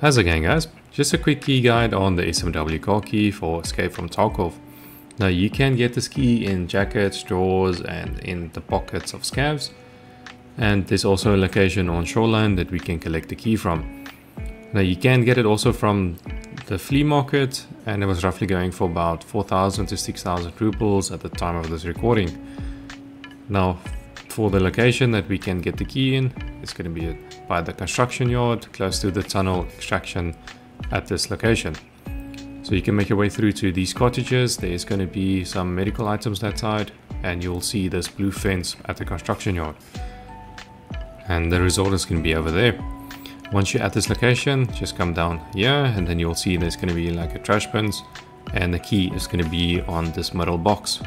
How's it going guys? Just a quick key guide on the SMW car key for Escape from Tarkov. Now you can get this key in jackets, drawers and in the pockets of scavs. And there's also a location on Shoreline that we can collect the key from. Now you can get it also from the flea market and it was roughly going for about 4,000 to 6,000 rubles at the time of this recording. Now for the location that we can get the key in, it's going to be by the construction yard close to the tunnel extraction at this location. So you can make your way through to these cottages. There's going to be some medical items that side and you'll see this blue fence at the construction yard. And the resort is going to be over there. Once you're at this location, just come down here and then you'll see there's going to be like a trash bins and the key is going to be on this metal box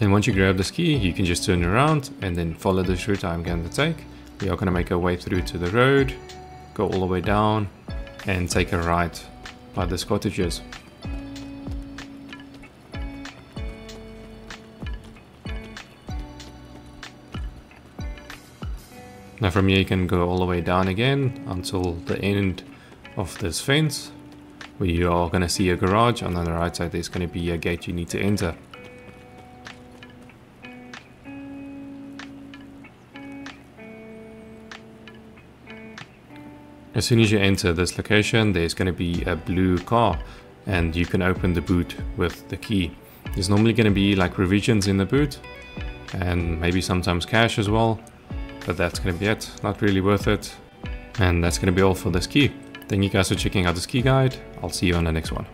Then once you grab this key, you can just turn around and then follow this route I'm going to take. We are going to make our way through to the road, go all the way down and take a right by the cottages. Now from here you can go all the way down again until the end of this fence where you are going to see a garage and on the right side there's going to be a gate you need to enter. As soon as you enter this location, there's going to be a blue car and you can open the boot with the key. There's normally going to be like revisions in the boot and maybe sometimes cash as well, but that's going to be it. Not really worth it. And that's going to be all for this key. Thank you guys for checking out this key guide. I'll see you on the next one.